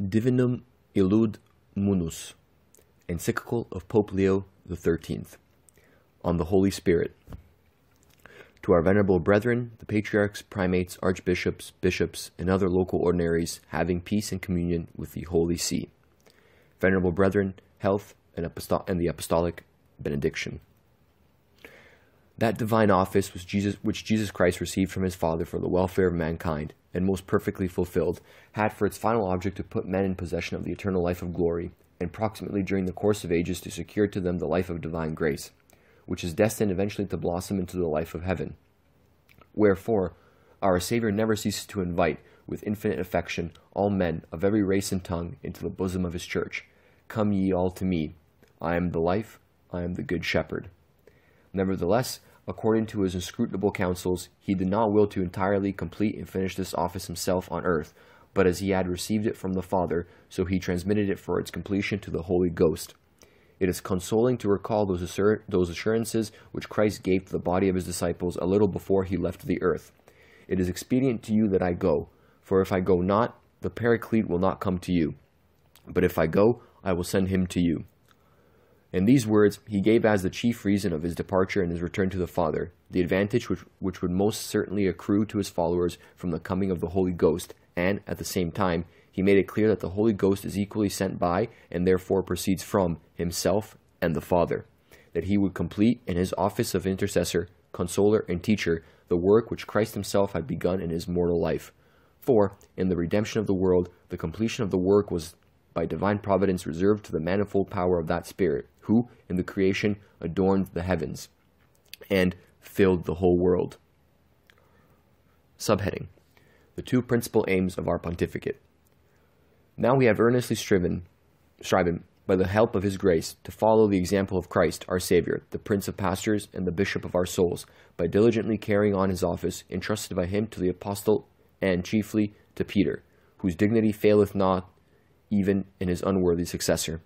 Divinum Illud Munus, encyclical of Pope Leo XIII, on the Holy Spirit. To our venerable brethren, the patriarchs, primates, archbishops, bishops, and other local ordinaries, having peace and communion with the Holy See. Venerable brethren, health, and, and the apostolic benediction. That divine office was Jesus, which Jesus Christ received from his Father for the welfare of mankind, and most perfectly fulfilled, had for its final object to put men in possession of the eternal life of glory, and proximately during the course of ages to secure to them the life of divine grace, which is destined eventually to blossom into the life of heaven. Wherefore, our Saviour never ceases to invite, with infinite affection, all men of every race and tongue into the bosom of his church. Come ye all to me. I am the life, I am the good shepherd. Nevertheless, according to his inscrutable counsels, he did not will to entirely complete and finish this office himself on earth, but as he had received it from the Father, so he transmitted it for its completion to the Holy Ghost. It is consoling to recall those, assur- those assurances which Christ gave to the body of his disciples a little before he left the earth. It is expedient to you that I go, for if I go not, the Paraclete will not come to you. But if I go, I will send him to you. In these words, he gave as the chief reason of his departure and his return to the Father the advantage which, which would most certainly accrue to his followers from the coming of the Holy Ghost, and, at the same time, he made it clear that the Holy Ghost is equally sent by, and therefore proceeds from, himself and the Father, that he would complete in his office of intercessor, consoler, and teacher the work which Christ himself had begun in his mortal life. For, in the redemption of the world, the completion of the work was by divine providence reserved to the manifold power of that Spirit, who, in the creation, adorned the heavens and filled the whole world. Subheading The two principal aims of our pontificate. Now we have earnestly striven, striven, by the help of His grace, to follow the example of Christ, our Savior, the Prince of Pastors and the Bishop of our souls, by diligently carrying on His office entrusted by Him to the Apostle and chiefly to Peter, whose dignity faileth not even in his unworthy successor.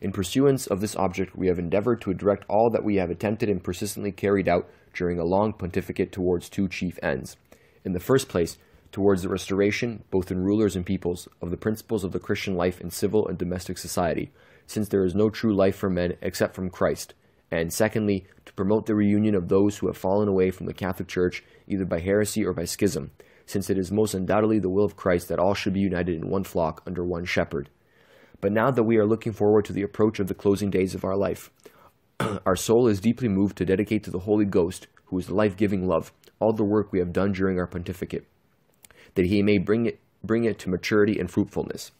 In pursuance of this object, we have endeavored to direct all that we have attempted and persistently carried out during a long pontificate towards two chief ends. In the first place, towards the restoration, both in rulers and peoples, of the principles of the Christian life in civil and domestic society, since there is no true life for men except from Christ. And secondly, to promote the reunion of those who have fallen away from the Catholic Church, either by heresy or by schism, since it is most undoubtedly the will of Christ that all should be united in one flock under one shepherd. But now that we are looking forward to the approach of the closing days of our life, our soul is deeply moved to dedicate to the Holy Ghost, who is life giving love, all the work we have done during our pontificate, that he may bring it, bring it to maturity and fruitfulness.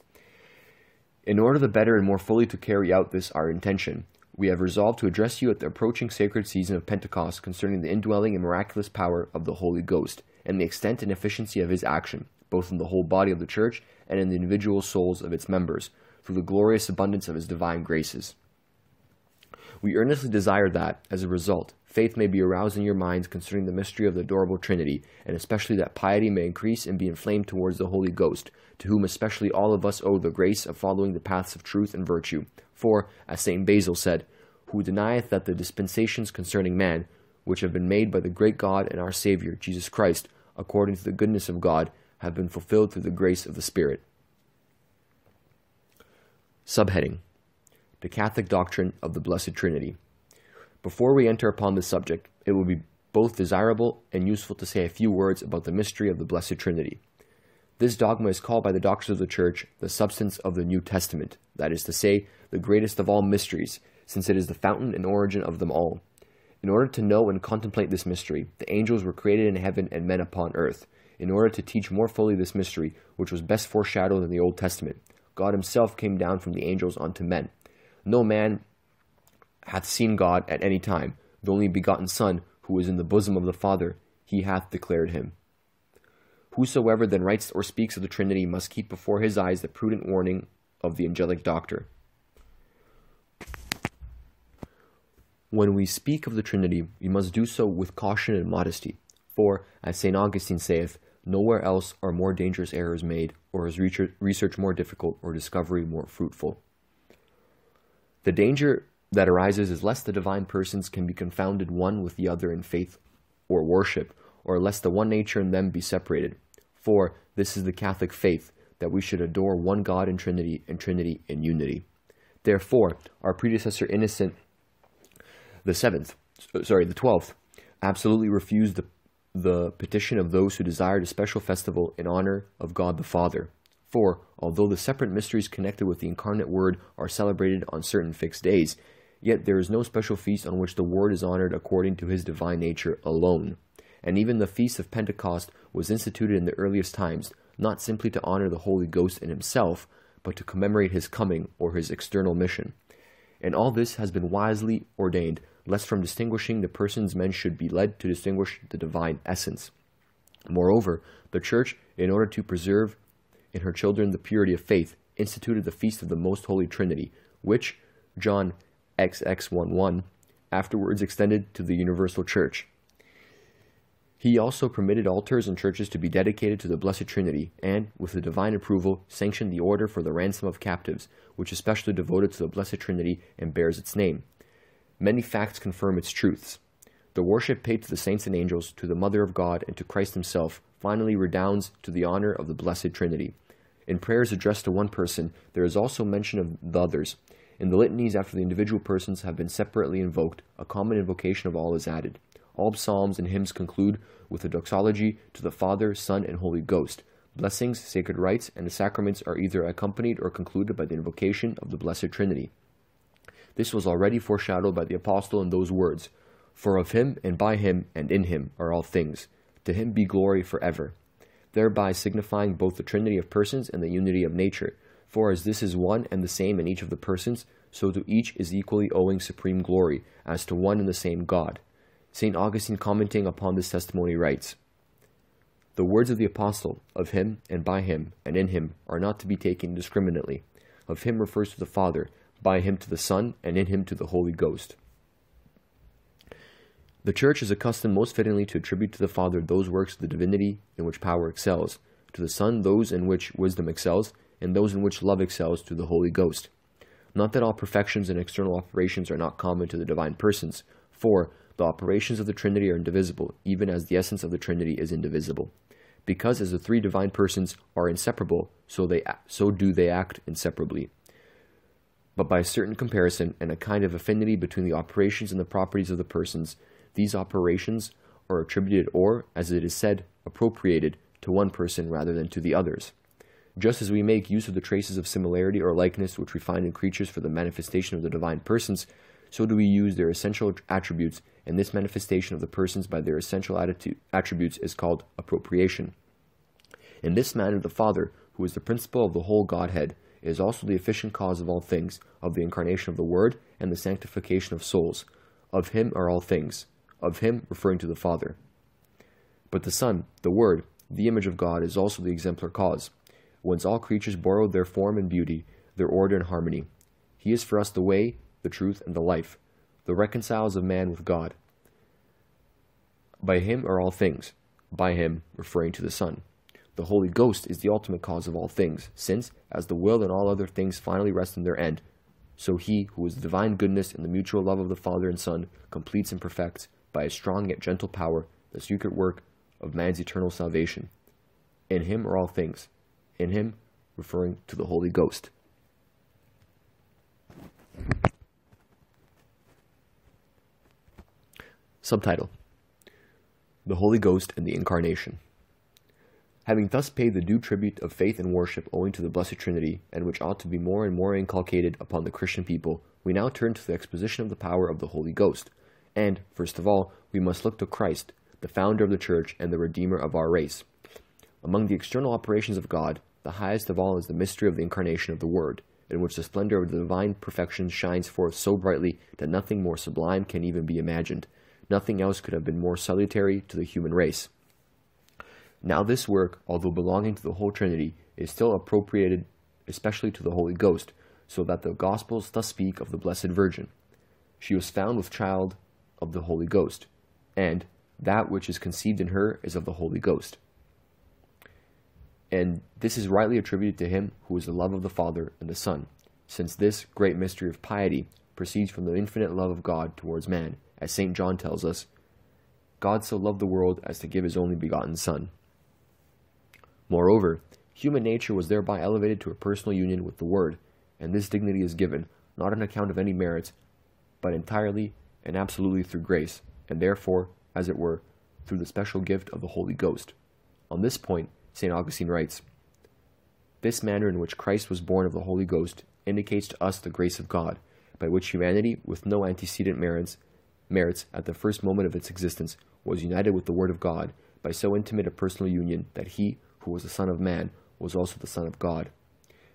In order the better and more fully to carry out this our intention, we have resolved to address you at the approaching sacred season of Pentecost concerning the indwelling and miraculous power of the Holy Ghost, and the extent and efficiency of his action, both in the whole body of the Church and in the individual souls of its members, through the glorious abundance of his divine graces. We earnestly desire that, as a result, faith may be aroused in your minds concerning the mystery of the adorable Trinity, and especially that piety may increase and be inflamed towards the Holy Ghost, to whom especially all of us owe the grace of following the paths of truth and virtue. For, as St. Basil said, Who denieth that the dispensations concerning man, which have been made by the great God and our Saviour, Jesus Christ, according to the goodness of God, have been fulfilled through the grace of the Spirit. Subheading The Catholic Doctrine of the Blessed Trinity. Before we enter upon this subject, it will be both desirable and useful to say a few words about the mystery of the Blessed Trinity. This dogma is called by the doctors of the Church the substance of the New Testament, that is to say, the greatest of all mysteries, since it is the fountain and origin of them all. In order to know and contemplate this mystery, the angels were created in heaven and men upon earth. In order to teach more fully this mystery, which was best foreshadowed in the Old Testament, God himself came down from the angels unto men. No man hath seen God at any time, the only begotten Son, who is in the bosom of the Father, he hath declared him. Whosoever then writes or speaks of the Trinity must keep before his eyes the prudent warning of the angelic doctor. When we speak of the Trinity, we must do so with caution and modesty, for, as St. Augustine saith, nowhere else are more dangerous errors made, or is research more difficult, or discovery more fruitful. The danger that arises is lest the divine persons can be confounded one with the other in faith or worship, or lest the one nature in them be separated. For this is the Catholic faith, that we should adore one God in Trinity and Trinity in unity. Therefore, our predecessor Innocent the seventh, sorry, the twelfth, absolutely refused the, the petition of those who desired a special festival in honor of God the Father. For, although the separate mysteries connected with the incarnate Word are celebrated on certain fixed days, yet there is no special feast on which the Word is honored according to his divine nature alone. And even the feast of Pentecost was instituted in the earliest times, not simply to honor the Holy Ghost in himself, but to commemorate his coming or his external mission. And all this has been wisely ordained, lest from distinguishing the persons men should be led to distinguish the divine essence. Moreover, the Church, in order to preserve in her children the purity of faith, instituted the feast of the Most Holy Trinity, which John XXII afterwards extended to the universal Church. He also permitted altars and churches to be dedicated to the Blessed Trinity, and, with the divine approval, sanctioned the order for the ransom of captives, which is specially devoted to the Blessed Trinity and bears its name. Many facts confirm its truths. The worship paid to the saints and angels, to the Mother of God, and to Christ Himself finally redounds to the honor of the Blessed Trinity. In prayers addressed to one person, there is also mention of the others. In the litanies after the individual persons have been separately invoked, a common invocation of all is added. All psalms and hymns conclude with a doxology to the Father, Son, and Holy Ghost. Blessings, sacred rites, and the sacraments are either accompanied or concluded by the invocation of the Blessed Trinity. This was already foreshadowed by the Apostle in those words For of him, and by him, and in him are all things. To him be glory for ever. Thereby signifying both the Trinity of persons and the unity of nature. For as this is one and the same in each of the persons, so to each is equally owing supreme glory, as to one and the same God. St. Augustine, commenting upon this testimony, writes The words of the Apostle, of him, and by him, and in him, are not to be taken indiscriminately. Of him refers to the Father, by him to the Son, and in him to the Holy Ghost. The Church is accustomed most fittingly to attribute to the Father those works of the divinity in which power excels, to the Son those in which wisdom excels, and those in which love excels to the Holy Ghost. Not that all perfections and external operations are not common to the divine persons, for the operations of the Trinity are indivisible, even as the essence of the Trinity is indivisible. Because as the three divine persons are inseparable, so they so do they act inseparably. But by a certain comparison and a kind of affinity between the operations and the properties of the persons, these operations are attributed or, as it is said, appropriated to one person rather than to the others. Just as we make use of the traces of similarity or likeness which we find in creatures for the manifestation of the divine persons, so do we use their essential attributes, and this manifestation of the persons by their essential attributes is called appropriation. In this manner, the Father, who is the principle of the whole Godhead, is also the efficient cause of all things, of the incarnation of the Word, and the sanctification of souls. Of him are all things, of him referring to the Father. But the Son, the Word, the image of God, is also the exemplar cause, whence all creatures borrow their form and beauty, their order and harmony. He is for us the way, the truth, and the life, the reconciles of man with God. By him are all things, by him referring to the Son. The Holy Ghost is the ultimate cause of all things, since, as the will and all other things finally rest in their end, so he, who is the divine goodness and the mutual love of the Father and Son, completes and perfects, by a strong yet gentle power, the secret work of man's eternal salvation. In him are all things, in him referring to the Holy Ghost. Subtitle The Holy Ghost and the Incarnation. Having thus paid the due tribute of faith and worship owing to the Blessed Trinity, and which ought to be more and more inculcated upon the Christian people, we now turn to the exposition of the power of the Holy Ghost. And, first of all, we must look to Christ, the founder of the Church and the Redeemer of our race. Among the external operations of God, the highest of all is the mystery of the incarnation of the Word, in which the splendor of the divine perfection shines forth so brightly that nothing more sublime can even be imagined. Nothing else could have been more salutary to the human race. Now, this work, although belonging to the whole Trinity, is still appropriated especially to the Holy Ghost, so that the Gospels thus speak of the Blessed Virgin. She was found with child of the Holy Ghost, and that which is conceived in her is of the Holy Ghost. And this is rightly attributed to him who is the love of the Father and the Son, since this great mystery of piety proceeds from the infinite love of God towards man, as St. John tells us, God so loved the world as to give his only begotten Son. Moreover, Human nature was thereby elevated to a personal union with the Word, and this dignity is given, not on account of any merits, but entirely and absolutely through grace, and therefore, as it were, through the special gift of the Holy Ghost. On this point, St. Augustine writes This manner in which Christ was born of the Holy Ghost indicates to us the grace of God, by which humanity, with no antecedent merits, merits at the first moment of its existence, was united with the Word of God by so intimate a personal union that he, who was the Son of Man, was also the Son of God.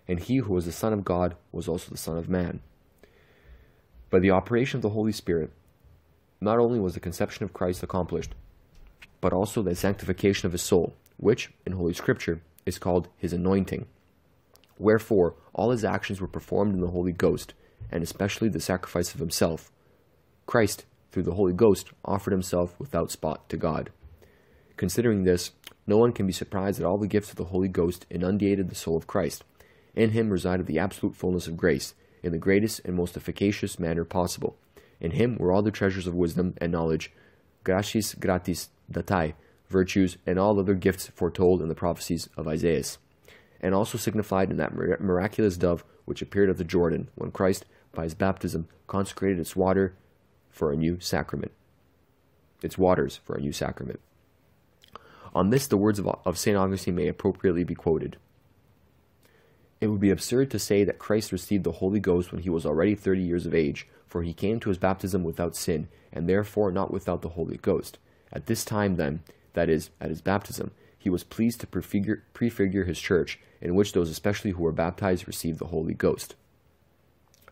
And he who was the Son of God was also the Son of Man. By the operation of the Holy Spirit, not only was the conception of Christ accomplished, but also the sanctification of his soul, which, in Holy Scripture, is called his anointing. Wherefore, all his actions were performed in the Holy Ghost, and especially the sacrifice of himself. Christ, through the Holy Ghost, offered himself without spot to God. Considering this, no one can be surprised that all the gifts of the Holy Ghost inundated the soul of Christ. In him resided the absolute fullness of grace, in the greatest and most efficacious manner possible. In him were all the treasures of wisdom and knowledge, gratiae gratis datae, virtues, and all other gifts foretold in the prophecies of Isaiah, and also signified in that miraculous dove which appeared at the Jordan when Christ, by his baptism, consecrated its water for a new sacrament. Its waters for a new sacrament. On this, the words of, of St. Augustine may appropriately be quoted. It would be absurd to say that Christ received the Holy Ghost when he was already thirty years of age, for he came to his baptism without sin, and therefore not without the Holy Ghost. At this time, then, that is, at his baptism, he was pleased to prefigure, prefigure his church, in which those especially who were baptized received the Holy Ghost.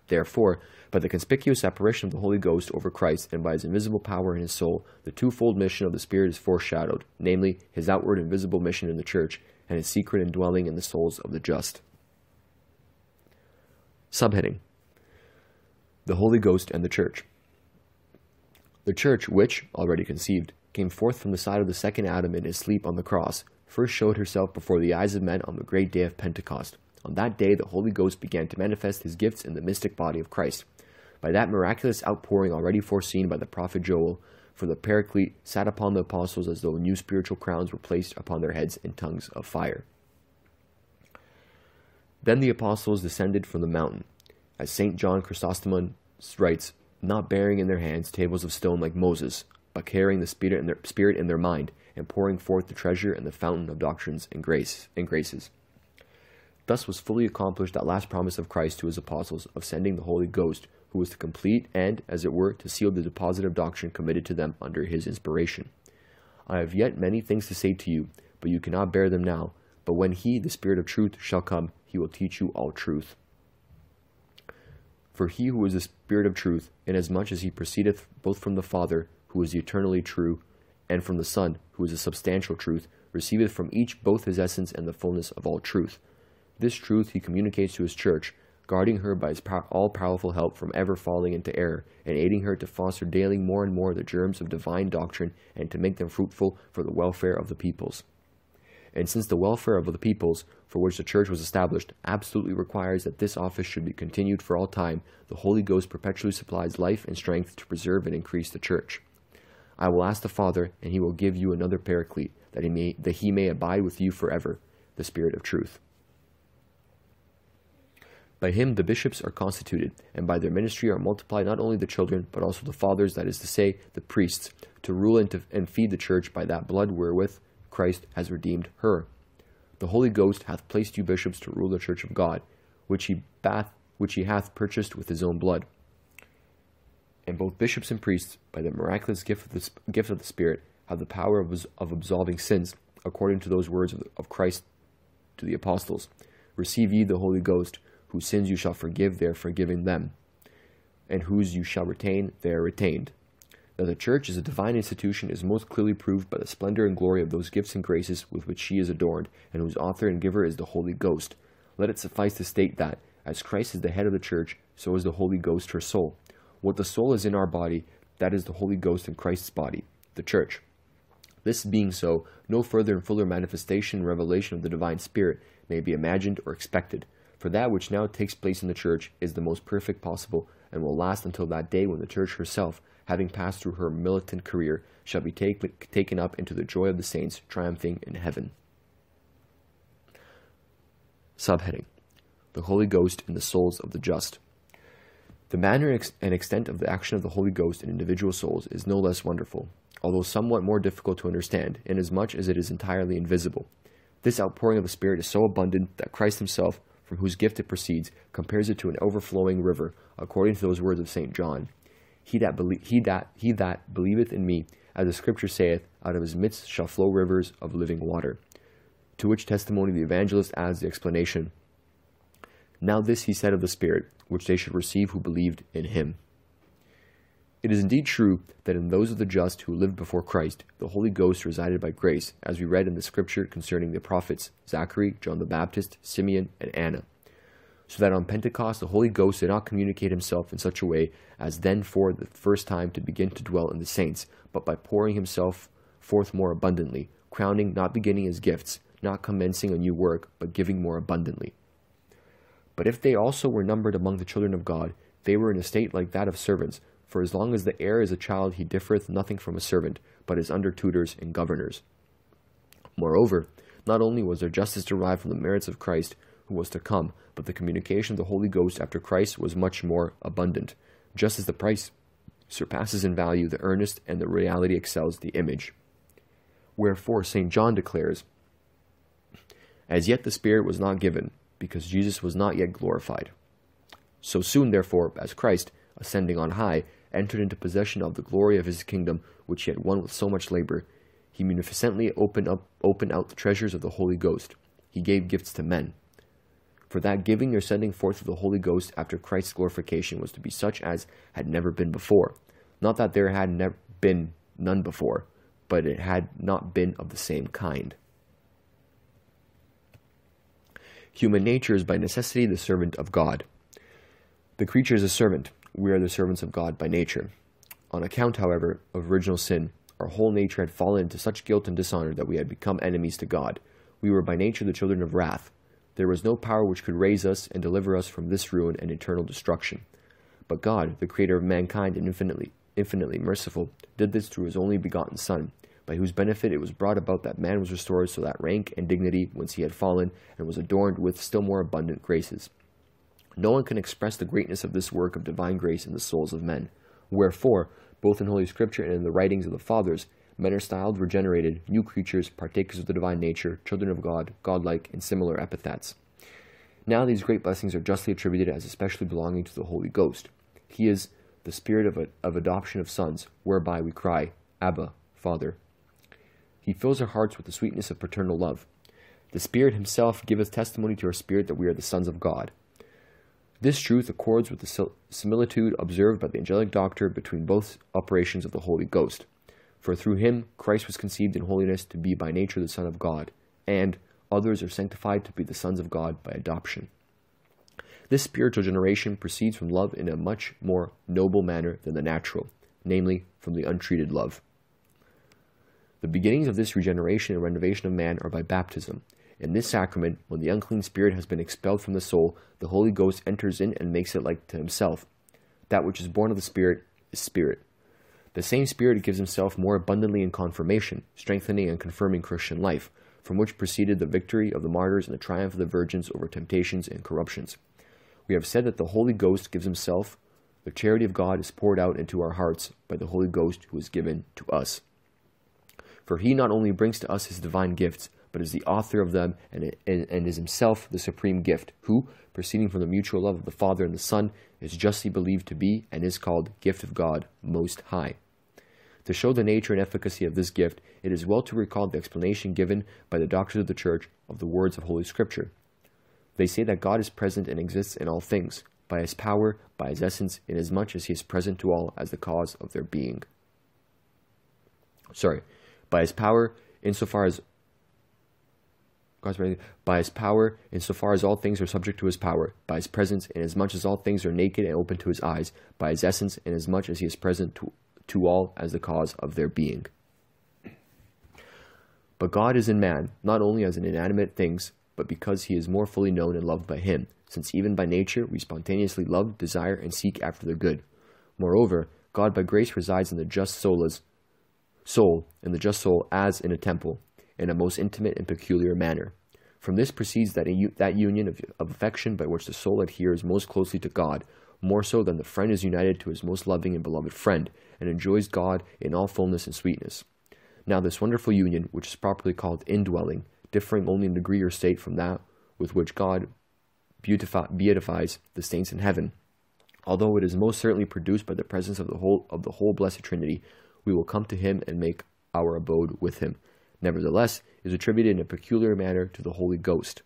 Therefore, by the conspicuous apparition of the Holy Ghost over Christ and by his invisible power in his soul, the twofold mission of the Spirit is foreshadowed, namely, his outward and visible mission in the church, and his secret indwelling in the souls of the just. Subheading The Holy Ghost and the Church. The Church, which, already conceived, came forth from the side of the second Adam in his sleep on the cross, first showed herself before the eyes of men on the great day of Pentecost. On that day, the Holy Ghost began to manifest his gifts in the mystic body of Christ. By that miraculous outpouring already foreseen by the prophet Joel, for the Paraclete sat upon the apostles as though new spiritual crowns were placed upon their heads in tongues of fire. Then the apostles descended from the mountain, as St. John Chrysostom writes, not bearing in their hands tables of stone like Moses, but carrying the spirit in their, spirit in their mind, and pouring forth the treasure and the fountain of doctrines and grace and graces. Thus was fully accomplished that last promise of Christ to his apostles of sending the Holy Ghost, who was to complete and, as it were, to seal the deposit of doctrine committed to them under his inspiration. I have yet many things to say to you, but you cannot bear them now. But when he, the Spirit of truth, shall come, he will teach you all truth. For he who is the Spirit of truth, inasmuch as he proceedeth both from the Father, who is eternally true, and from the Son, who is a substantial truth, receiveth from each both his essence and the fullness of all truth. This truth he communicates to his church, guarding her by his all powerful help from ever falling into error, and aiding her to foster daily more and more the germs of divine doctrine and to make them fruitful for the welfare of the peoples. And since the welfare of the peoples, for which the church was established, absolutely requires that this office should be continued for all time, the Holy Ghost perpetually supplies life and strength to preserve and increase the church. I will ask the Father, and he will give you another paraclete, that he may, that he may abide with you forever, the Spirit of truth. By him the bishops are constituted, and by their ministry are multiplied not only the children, but also the fathers, that is to say, the priests, to rule and, to, and feed the church by that blood wherewith Christ has redeemed her. The Holy Ghost hath placed you bishops to rule the church of God, which he, bath, which he hath purchased with his own blood and both bishops and priests, by the miraculous gift of the, gift of the Spirit, have the power of, of absolving sins, according to those words of, of Christ to the apostles Receive ye the Holy Ghost, whose sins you shall forgive, they are forgiven them, and whose you shall retain, they are retained. That the Church is a divine institution is most clearly proved by the splendor and glory of those gifts and graces with which she is adorned, and whose author and giver is the Holy Ghost. Let it suffice to state that, as Christ is the head of the Church, so is the Holy Ghost her soul. What the soul is in our body, that is the Holy Ghost in Christ's body, the church. This being so, no further and fuller manifestation and revelation of the divine Spirit may be imagined or expected, for that which now takes place in the church is the most perfect possible and will last until that day when the church herself, having passed through her militant career, shall be take, taken up into the joy of the saints, triumphing in heaven. Subheading The Holy Ghost in the Souls of the Just. The manner and extent of the action of the Holy Ghost in individual souls is no less wonderful, although somewhat more difficult to understand, inasmuch as it is entirely invisible. This outpouring of the Spirit is so abundant that Christ Himself, whose gift it proceeds, compares it to an overflowing river, according to those words of St. John. He that, belie- he, that, he that believeth in me, as the Scripture saith, out of his midst shall flow rivers of living water. To which testimony the evangelist adds the explanation Now this he said of the Spirit, which they should receive who believed in him. It is indeed true that in those of the just who lived before Christ, the Holy Ghost resided by grace, as we read in the Scripture concerning the prophets Zachary, John the Baptist, Simeon, and Anna. So that on Pentecost the Holy Ghost did not communicate himself in such a way as then for the first time to begin to dwell in the saints, but by pouring himself forth more abundantly, crowning, not beginning as gifts, not commencing a new work, but giving more abundantly. But if they also were numbered among the children of God, they were in a state like that of servants, for as long as the heir is a child, he differeth nothing from a servant, but is under tutors and governors. Moreover, not only was their justice derived from the merits of Christ, who was to come, but the communication of the Holy Ghost after Christ was much more abundant, just as the price surpasses in value the earnest and the reality excels the image. Wherefore St. John declares, As yet the Spirit was not given, because Jesus was not yet glorified. So soon, therefore, as Christ, ascending on high, entered into possession of the glory of his kingdom, which he had won with so much labor, he munificently opened up opened out the treasures of the Holy Ghost. He gave gifts to men. For that giving or sending forth of the Holy Ghost after Christ's glorification was to be such as had never been before. Not that there had never been none before, but it had not been of the same kind. Human nature is by necessity the servant of God. The creature is a servant. We are the servants of God by nature. On account, however, of original sin, our whole nature had fallen into such guilt and dishonor that we had become enemies to God. We were by nature the children of wrath. There was no power which could raise us and deliver us from this ruin and eternal destruction. But God, the creator of mankind and infinitely, infinitely merciful, did this through his only begotten Son, by whose benefit it was brought about that man was restored so that rank and dignity whence he had fallen, and was adorned with still more abundant graces. No one can express the greatness of this work of divine grace in the souls of men. Wherefore, both in Holy Scripture and in the writings of the Fathers, men are styled regenerated, new creatures, partakers of the divine nature, children of God, godlike, and similar epithets. Now these great blessings are justly attributed as especially belonging to the Holy Ghost. He is the spirit of, a, of adoption of sons, whereby we cry, Abba, Father. He fills our hearts with the sweetness of paternal love. The Spirit Himself giveth testimony to our spirit that we are the sons of God. This truth accords with the similitude observed by the angelic doctor between both operations of the Holy Ghost. For through him Christ was conceived in holiness to be by nature the Son of God, and others are sanctified to be the sons of God by adoption. This spiritual generation proceeds from love in a much more noble manner than the natural, namely, from the uncreated love. The beginnings of this regeneration and renovation of man are by baptism. In this sacrament, when the unclean spirit has been expelled from the soul, the Holy Ghost enters in and makes it like to himself. That which is born of the Spirit is spirit. The same Spirit gives himself more abundantly in confirmation, strengthening and confirming Christian life, from which proceeded the victory of the martyrs and the triumph of the virgins over temptations and corruptions. We have said that the Holy Ghost gives himself, the charity of God is poured out into our hearts by the Holy Ghost who is given to us. For he not only brings to us his divine gifts, but is the author of them and, and, and, is himself the supreme gift, who, proceeding from the mutual love of the Father and the Son, is justly believed to be and is called gift of God most high. To show the nature and efficacy of this gift, it is well to recall the explanation given by the doctors of the Church of the words of Holy Scripture. They say that God is present and exists in all things, by his power, by his essence, inasmuch as he is present to all as the cause of their being. Sorry, by his power, insofar as by his power, insofar as all things are subject to his power, by his presence, inasmuch as much as all things are naked and open to his eyes, by his essence, inasmuch as much as he is present to, to all as the cause of their being. But God is in man, not only as in inanimate things, but because he is more fully known and loved by him, since even by nature we spontaneously love, desire, and seek after the good. Moreover, God by grace resides in the just souls soul in the just soul as in a temple, in a most intimate and peculiar manner. From this proceeds that, that union of, of affection by which the soul adheres most closely to God, more so than the friend is united to his most loving and beloved friend, and enjoys God in all fullness and sweetness. Now, this wonderful union, which is properly called indwelling, differing only in degree or state from that with which God beatifies the saints in heaven, although it is most certainly produced by the presence of the whole of the whole blessed Trinity, we will come to him and make our abode with him nevertheless, is attributed in a peculiar manner to the Holy Ghost.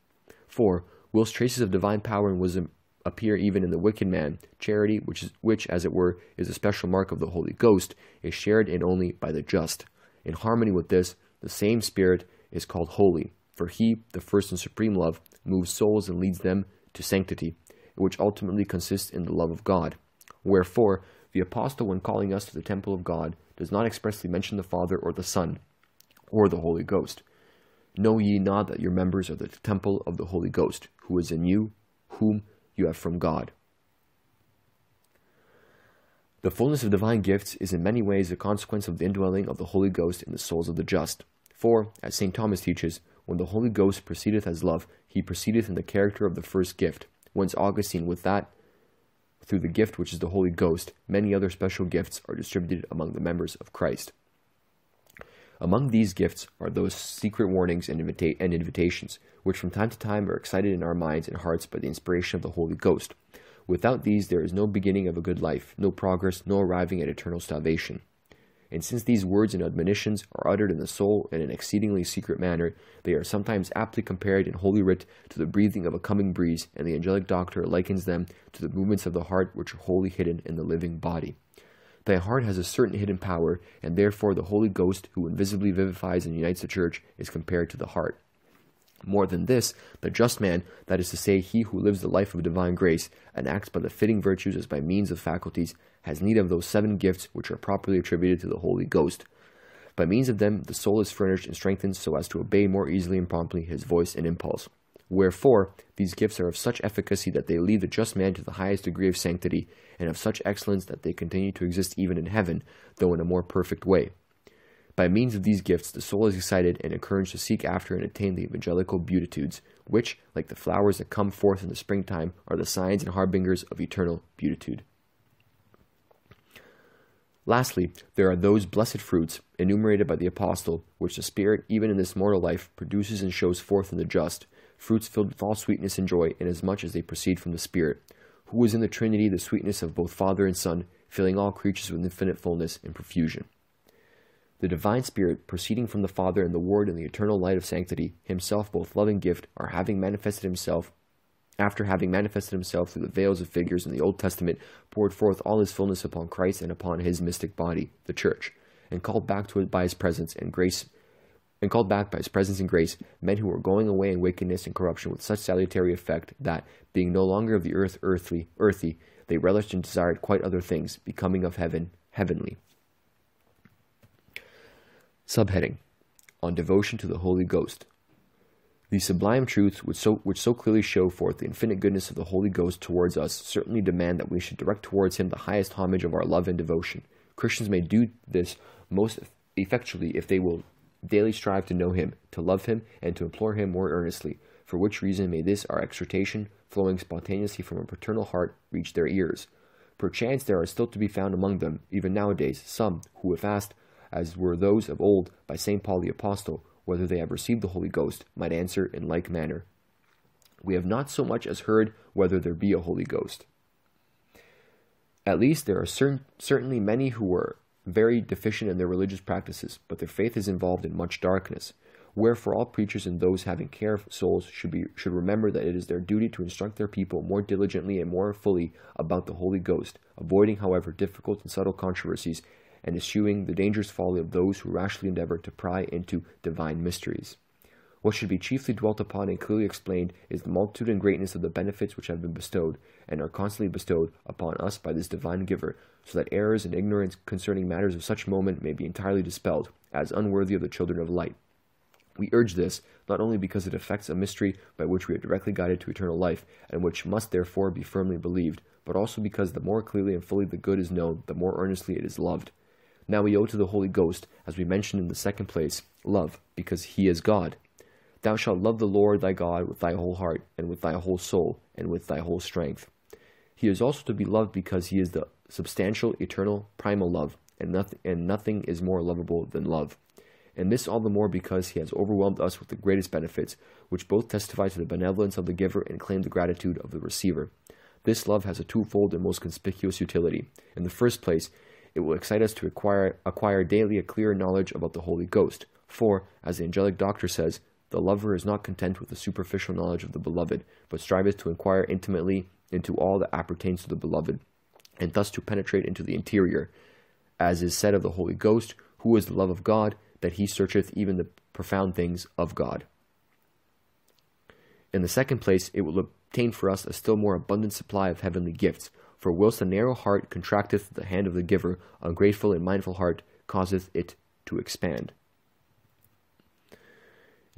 For, whilst traces of divine power and wisdom appear even in the wicked man, charity, which, is, which as it were, is a special mark of the Holy Ghost, is shared in only by the just. In harmony with this, the same Spirit is called holy, for he, the first and supreme love, moves souls and leads them to sanctity, which ultimately consists in the love of God. Wherefore, the apostle, when calling us to the temple of God, does not expressly mention the Father or the Son, or the Holy Ghost. Know ye not that your members are the temple of the Holy Ghost, who is in you, whom you have from God? The fullness of divine gifts is in many ways a consequence of the indwelling of the Holy Ghost in the souls of the just. For, as St. Thomas teaches, when the Holy Ghost proceedeth as love, he proceedeth in the character of the first gift. Whence Augustine, with that, through the gift which is the Holy Ghost, many other special gifts are distributed among the members of Christ. Among these gifts are those secret warnings and, invita- and invitations, which from time to time are excited in our minds and hearts by the inspiration of the Holy Ghost. Without these, there is no beginning of a good life, no progress, no arriving at eternal salvation. And since these words and admonitions are uttered in the soul in an exceedingly secret manner, they are sometimes aptly compared in Holy Writ to the breathing of a coming breeze, and the angelic doctor likens them to the movements of the heart which are wholly hidden in the living body. Thy heart has a certain hidden power, and therefore the Holy Ghost, who invisibly vivifies and unites the church, is compared to the heart. More than this, the just man, that is to say, he who lives the life of divine grace, and acts by the fitting virtues as by means of faculties, has need of those seven gifts which are properly attributed to the Holy Ghost. By means of them, the soul is furnished and strengthened so as to obey more easily and promptly his voice and impulse. Wherefore, these gifts are of such efficacy that they lead the just man to the highest degree of sanctity, and of such excellence that they continue to exist even in heaven, though in a more perfect way. By means of these gifts, the soul is excited and encouraged to seek after and attain the evangelical beatitudes, which, like the flowers that come forth in the springtime, are the signs and harbingers of eternal beatitude. Lastly, there are those blessed fruits, enumerated by the Apostle, which the Spirit, even in this mortal life, produces and shows forth in the just, fruits filled with all sweetness and joy, inasmuch as they proceed from the Spirit, who is in the Trinity the sweetness of both Father and Son, filling all creatures with infinite fullness and profusion. The divine Spirit, proceeding from the Father and the Word in the eternal light of sanctity, himself both love and gift, are having manifested himself, after having manifested himself through the veils of figures in the Old Testament, poured forth all his fullness upon Christ and upon his mystic body, the Church, and called back to it by his presence and grace and called back by his presence and grace men who were going away in wickedness and corruption with such salutary effect that, being no longer of the earth earthly, earthy, they relished and desired quite other things, becoming of heaven heavenly. Subheading On Devotion to the Holy Ghost. These sublime truths, which so, which so clearly show forth the infinite goodness of the Holy Ghost towards us, certainly demand that we should direct towards him the highest homage of our love and devotion. Christians may do this most effectually if they will daily strive to know him, to love him, and to implore him more earnestly, for which reason may this our exhortation, flowing spontaneously from a paternal heart, reach their ears. Perchance there are still to be found among them, even nowadays, some who, if asked, as were those of old by St. Paul the Apostle, whether they have received the Holy Ghost, might answer in like manner. We have not so much as heard whether there be a Holy Ghost. At least there are certain, certainly many who were very deficient in their religious practices, but their faith is involved in much darkness. Wherefore all preachers and those having care of souls should be should remember that it is their duty to instruct their people more diligently and more fully about the Holy Ghost, avoiding, however, difficult and subtle controversies, and eschewing the dangerous folly of those who rashly endeavor to pry into divine mysteries. What should be chiefly dwelt upon and clearly explained is the multitude and greatness of the benefits which have been bestowed, and are constantly bestowed, upon us by this divine giver, so that errors and ignorance concerning matters of such moment may be entirely dispelled, as unworthy of the children of light. We urge this, not only because it affects a mystery by which we are directly guided to eternal life, and which must therefore be firmly believed, but also because the more clearly and fully the good is known, the more earnestly it is loved. Now we owe to the Holy Ghost, as we mentioned in the second place, love, because he is God. Thou shalt love the Lord thy God with thy whole heart, and with thy whole soul, and with thy whole strength. He is also to be loved because he is the substantial, eternal, primal love, and nothing, and nothing is more lovable than love. And this all the more because he has overwhelmed us with the greatest benefits, which both testify to the benevolence of the giver and claim the gratitude of the receiver. This love has a twofold and most conspicuous utility. In the first place, it will excite us to acquire, acquire daily a clearer knowledge about the Holy Ghost. For, as the angelic doctor says, the lover is not content with the superficial knowledge of the beloved, but striveth to inquire intimately into all that appertains to the beloved, and thus to penetrate into the interior. As is said of the Holy Ghost, who is the love of God, that he searcheth even the profound things of God. In the second place, it will obtain for us a still more abundant supply of heavenly gifts. For whilst a narrow heart contracteth the hand of the giver, a grateful and mindful heart causeth it to expand.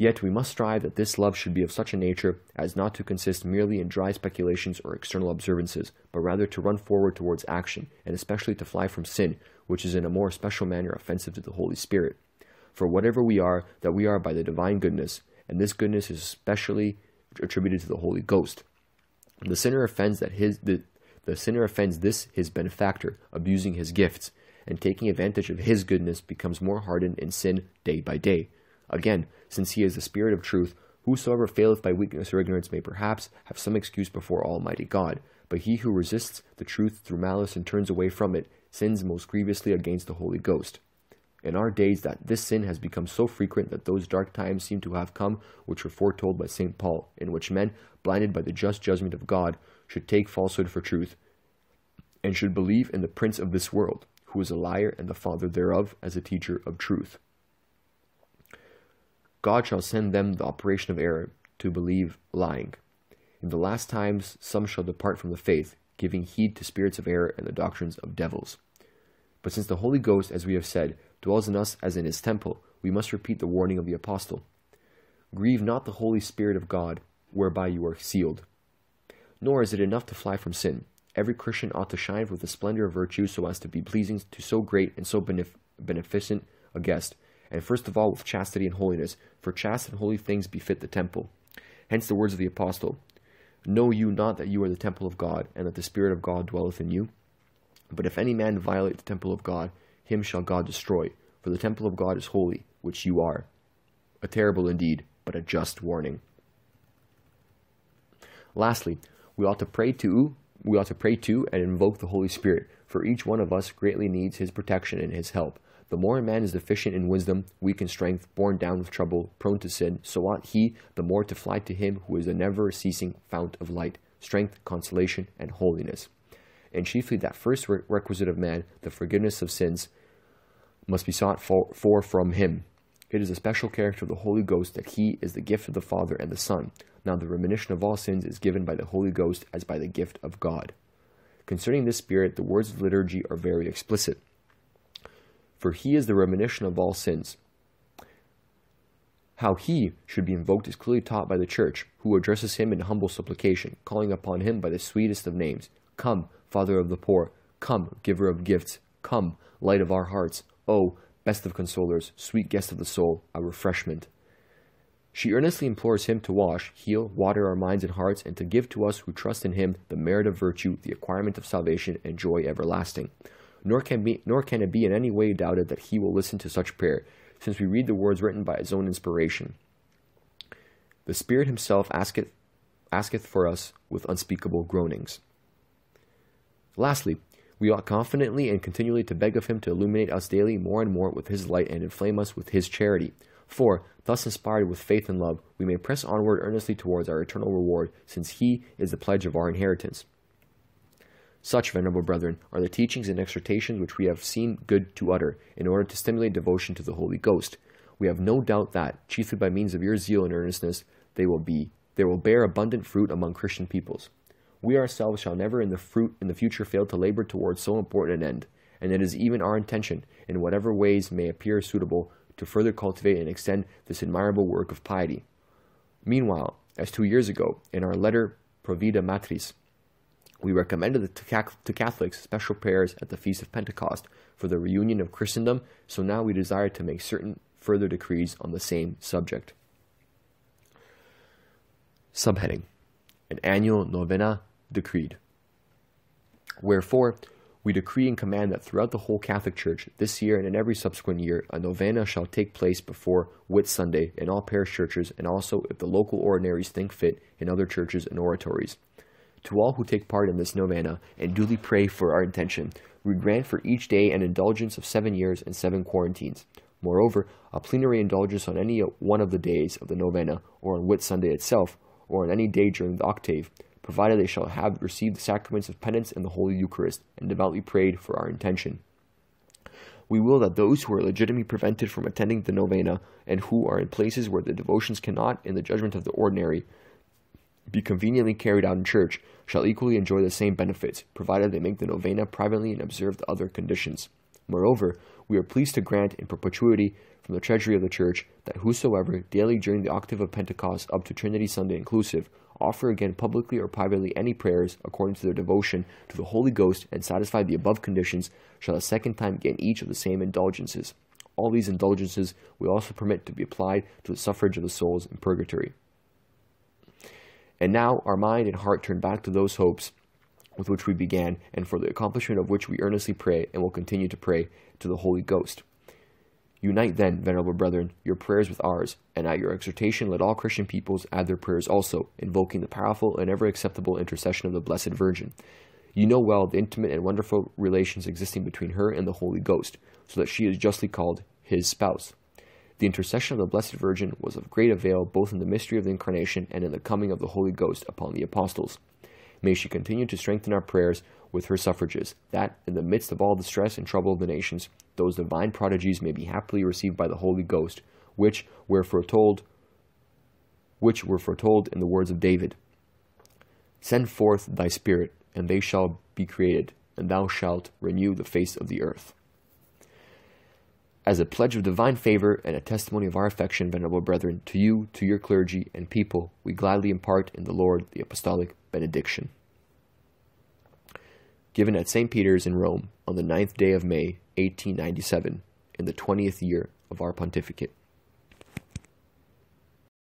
Yet we must strive that this love should be of such a nature as not to consist merely in dry speculations or external observances, but rather to run forward towards action, and especially to fly from sin, which is in a more special manner offensive to the Holy Spirit. For whatever we are, that we are by the divine goodness, and this goodness is especially attributed to the Holy Ghost. The sinner offends that his the, the sinner offends this his benefactor, abusing his gifts, and taking advantage of his goodness becomes more hardened in sin day by day Again, since he is the Spirit of truth, whosoever faileth by weakness or ignorance may perhaps have some excuse before Almighty God. But he who resists the truth through malice and turns away from it sins most grievously against the Holy Ghost. In our days, that this sin has become so frequent that those dark times seem to have come which were foretold by St. Paul, in which men, blinded by the just judgment of God, should take falsehood for truth, and should believe in the prince of this world, who is a liar and the father thereof, as a teacher of truth. God shall send them the operation of error to believe lying. In the last times some shall depart from the faith, giving heed to spirits of error and the doctrines of devils. But since the Holy Ghost, as we have said, dwells in us as in his temple, we must repeat the warning of the apostle. Grieve not the Holy Spirit of God, whereby you are sealed. Nor is it enough to fly from sin. Every Christian ought to shine with the splendor of virtue so as to be pleasing to so great and so benef- beneficent a guest, and first of all with chastity and holiness, for chaste and holy things befit the temple. Hence the words of the apostle Know you not that you are the temple of God, and that the Spirit of God dwelleth in you? But if any man violate the temple of God, him shall God destroy, for the temple of God is holy, which you are. A terrible indeed, but a just warning. Lastly, we ought to pray to we ought to pray to and invoke the Holy Spirit, for each one of us greatly needs his protection and his help. The more a man is deficient in wisdom, weak in strength, borne down with trouble, prone to sin, so ought he the more to fly to him who is a never ceasing fount of light, strength, consolation, and holiness. And chiefly that first requisite of man, the forgiveness of sins, must be sought for, for from him. It is a special character of the Holy Ghost that he is the gift of the Father and the Son. Now the remission of all sins is given by the Holy Ghost as by the gift of God. Concerning this Spirit, the words of liturgy are very explicit for he is the remission of all sins. How he should be invoked is clearly taught by the Church, who addresses him in humble supplication, calling upon him by the sweetest of names. Come, Father of the poor, come, Giver of gifts, come, Light of our hearts, O best of consolers, sweet guest of the soul, our refreshment. She earnestly implores him to wash, heal, water our minds and hearts, and to give to us who trust in him the merit of virtue, the acquirement of salvation, and joy everlasting nor can, be, nor can it be in any way doubted that he will listen to such prayer, since we read the words written by his own inspiration. The Spirit himself asketh, asketh for us with unspeakable groanings. Lastly, we ought confidently and continually to beg of him to illuminate us daily more and more with his light and inflame us with his charity. For, thus inspired with faith and love, we may press onward earnestly towards our eternal reward, since he is the pledge of our inheritance. Such, venerable brethren, are the teachings and exhortations which we have seen good to utter, in order to stimulate devotion to the Holy Ghost. We have no doubt that, chiefly by means of your zeal and earnestness, they will be they will bear abundant fruit among Christian peoples. We ourselves shall never in the fruit in the future fail to labor towards so important an end, and it is even our intention, in whatever ways may appear suitable, to further cultivate and extend this admirable work of piety. Meanwhile, as two years ago, in our letter Provida Matris, we recommended to Catholics special prayers at the Feast of Pentecost for the reunion of Christendom, so now we desire to make certain further decrees on the same subject. Subheading An annual novena decreed. Wherefore, we decree and command that throughout the whole Catholic Church, this year and in every subsequent year, a novena shall take place before Whit Sunday in all parish churches, and also, if the local ordinaries think fit, in other churches and oratories. To all who take part in this novena and duly pray for our intention, we grant for each day an indulgence of seven years and seven quarantines. Moreover, a plenary indulgence on any one of the days of the novena, or on Whit Sunday itself, or on any day during the octave, provided they shall have received the sacraments of penance and the Holy Eucharist, and devoutly prayed for our intention. We will that those who are legitimately prevented from attending the novena, and who are in places where the devotions cannot, in the judgment of the ordinary, be conveniently carried out in church, shall equally enjoy the same benefits, provided they make the novena privately and observe the other conditions. Moreover, we are pleased to grant in perpetuity from the treasury of the Church that whosoever, daily during the octave of Pentecost up to Trinity Sunday inclusive, offer again publicly or privately any prayers according to their devotion to the Holy Ghost and satisfy the above conditions, shall a second time gain each of the same indulgences. All these indulgences we also permit to be applied to the suffrage of the souls in purgatory. And now our mind and heart turn back to those hopes with which we began, and for the accomplishment of which we earnestly pray and will continue to pray to the Holy Ghost. Unite then, venerable brethren, your prayers with ours, and at your exhortation let all Christian peoples add their prayers also, invoking the powerful and ever acceptable intercession of the Blessed Virgin. You know well the intimate and wonderful relations existing between her and the Holy Ghost, so that she is justly called his spouse. The intercession of the Blessed Virgin was of great avail both in the mystery of the Incarnation and in the coming of the Holy Ghost upon the apostles. May she continue to strengthen our prayers with her suffrages, that, in the midst of all the stress and trouble of the nations, those divine prodigies may be happily received by the Holy Ghost, which were foretold which were foretold in the words of David. Send forth thy spirit, and they shall be created, and thou shalt renew the face of the earth. As a pledge of divine favor and a testimony of our affection, venerable brethren, to you, to your clergy and people, we gladly impart in the Lord the apostolic benediction given at St. Peter's in Rome on the ninth day of May, 1897, in the twentieth year of our pontificate.